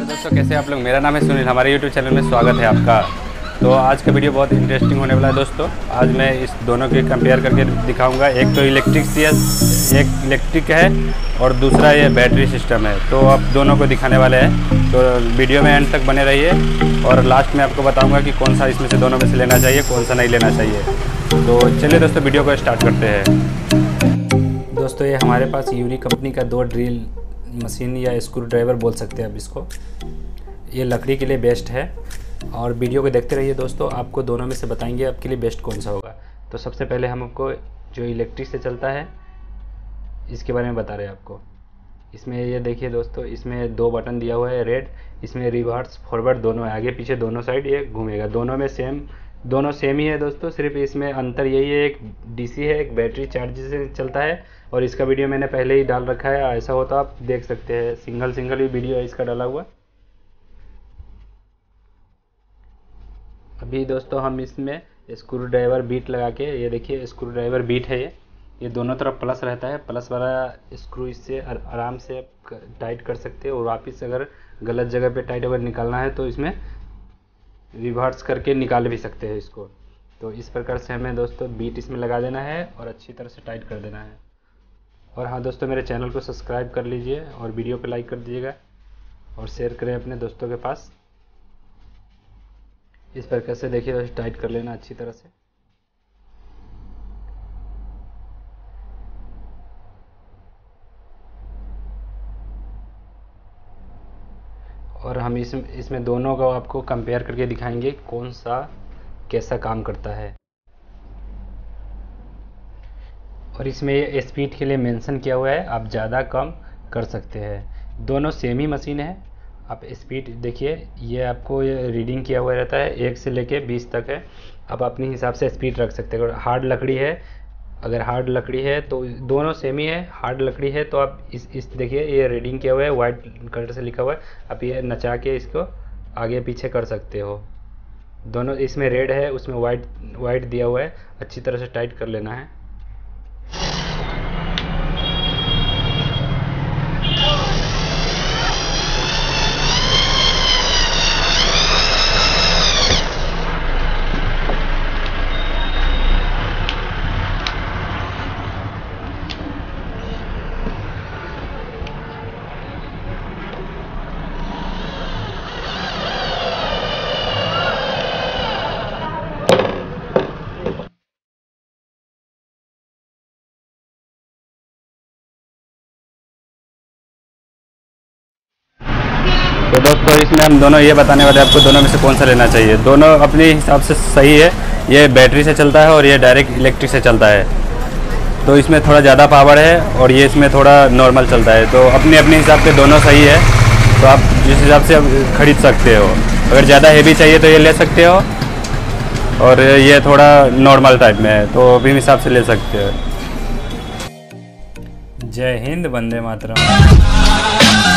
दोस्तों, कैसे आप लोग? मेरा नाम है सुनील। हमारे यूट्यूब चैनल में स्वागत है आपका। तो आज का वीडियो बहुत इंटरेस्टिंग होने वाला है दोस्तों। आज मैं इस दोनों के कंपेयर करके दिखाऊँगा। एक तो इलेक्ट्रिक सीएस एक इलेक्ट्रिक है और दूसरा ये बैटरी सिस्टम है। तो आप दोनों को दिखाने वाले हैं। तो वीडियो में एंड तक बने रहिए। और लास्ट में आपको बताऊँगा कि कौन सा इसमें से दोनों में से लेना चाहिए, कौन सा नहीं लेना चाहिए। तो चलिए दोस्तों, वीडियो को स्टार्ट करते हैं। दोस्तों, ये हमारे पास यूरी कंपनी का दो ड्रिल मशीन या स्क्रू ड्राइवर बोल सकते हैं अब इसको। ये लकड़ी के लिए बेस्ट है और वीडियो को देखते रहिए दोस्तों, आपको दोनों में से बताएँगे आपके लिए बेस्ट कौन सा होगा। तो सबसे पहले हम आपको जो इलेक्ट्रिक से चलता है, इसके बारे में बता रहे हैं आपको। इसमें ये देखिए दोस्तों, इसमें दो बटन दिया हुआ है, रेड। इसमें रिवर्स, फॉरवर्ड दोनों है, आगे पीछे दोनों साइड ये घूमेगा। दोनों में सेम दोनों सेम ही है दोस्तों, सिर्फ़ इसमें अंतर यही है, एक डीसी है, एक बैटरी चार्ज से चलता है, और इसका वीडियो मैंने पहले ही डाल रखा है, ऐसा हो तो आप देख सकते हैं सिंगल सिंगल भी वीडियो है, इसका डाला हुआ। अभी दोस्तों हम इसमें स्क्रू ड्राइवर बीट लगा के, ये देखिए स्क्रू ड्राइवर बीट है ये। ये दोनों तरफ़ प्लस रहता है प्लस वाला स्क्रू इससे आराम से टाइट कर सकते हैं, और वापस अगर गलत जगह पे टाइट अगर निकालना है तो इसमें रिवर्स करके निकाल भी सकते हैं इसको। तो इस प्रकार से हमें दोस्तों बीट इसमें लगा देना है और अच्छी तरह से टाइट कर देना है। और हाँ दोस्तों, मेरे चैनल को सब्सक्राइब कर लीजिए और वीडियो को लाइक कर दीजिएगा और शेयर करें अपने दोस्तों के पास। इस प्रकार से देखिए दोस्तों टाइट कर लेना अच्छी तरह से। और हम इस, इसमें दोनों को आपको कंपेयर करके दिखाएँगे कौन सा कैसा काम करता है। और इसमें स्पीड के लिए मेंशन किया हुआ है, आप ज़्यादा कम कर सकते हैं। दोनों सेम ही मशीन है। आप स्पीड देखिए, ये आपको ये रीडिंग किया हुआ रहता है, एक से लेके बीस तक है। आप अपने हिसाब से स्पीड रख सकते हैं। हार्ड लकड़ी है अगर हार्ड लकड़ी है तो दोनों सेम ही है हार्ड लकड़ी है तो आप इस इस देखिए ये रेडिंग किया हुआ है वाइट कलर से लिखा हुआ है, आप ये नचा के इसको आगे पीछे कर सकते हो। दोनों, इसमें रेड है, उसमें वाइट वाइट दिया हुआ है, अच्छी तरह से टाइट कर लेना है। तो दोस्तों, इसमें हम दोनों ये बताने वाले आपको दोनों में से कौन सा लेना चाहिए? दोनों अपने हिसाब से सही है। ये बैटरी से चलता है और ये डायरेक्ट इलेक्ट्रिक से चलता है। तो इसमें थोड़ा ज़्यादा पावर है और ये इसमें थोड़ा नॉर्मल चलता है। तो अपने अपने हिसाब से दोनों सही है। तो आप जिस हिसाब से खरीद सकते हो। अगर ज़्यादा हेवी चाहिए तो ये ले सकते हो। और ये थोड़ा नॉर्मल टाइप में है तो भी हिसाब से ले सकते हो। जय हिंद, वंदे मातरम।